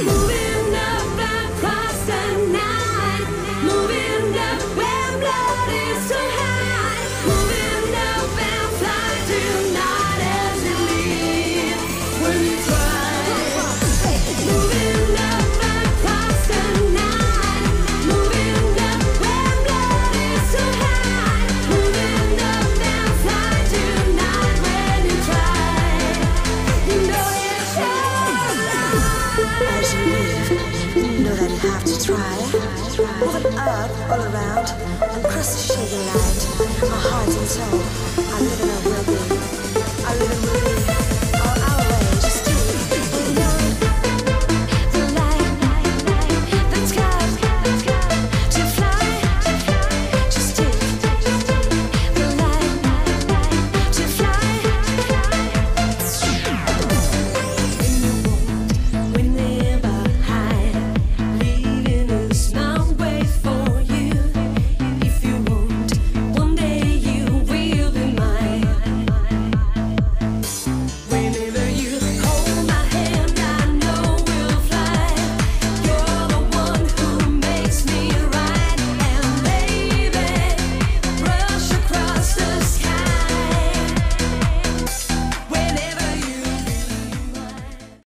Moving try. Move the earth all around, and cross the shading light, our heart and soul.